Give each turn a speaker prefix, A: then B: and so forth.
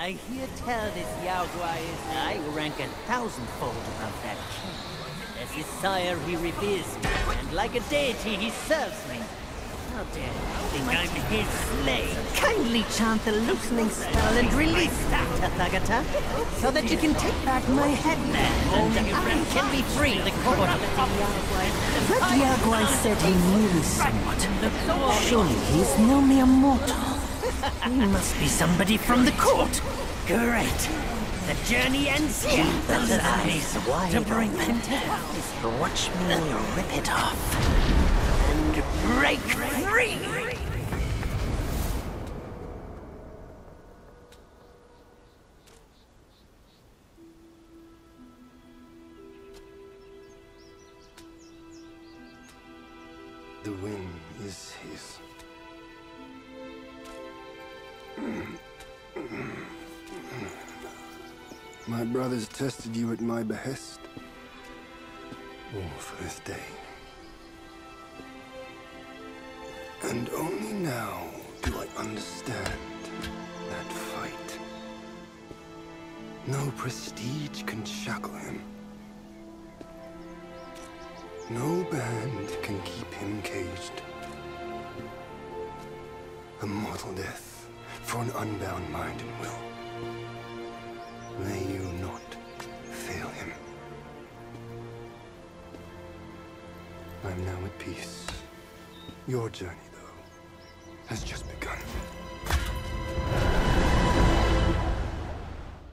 A: I
B: hear tell this Yao Guai is I rank a thousandfold above that king. As his sire he reveres me, and like a deity he serves me. How dare you think I'm his slave? Kindly chant the loosening spell and release that, Tathagata, so that you can take back my headband and I can be free the court. That Yao Guai said he knew somewhat. Surely he's no mere mortal. He must be somebody from the court. Great. The journey ends here. The eyes to bring them down. Watch me rip it off and break free.
C: The wind is his. My brothers tested you at my behest. All for this day. And only now do I understand that fight. No prestige can shackle him. No band can keep him caged. A mortal death for an unbound mind and will. May you peace. Your journey, though, has just begun.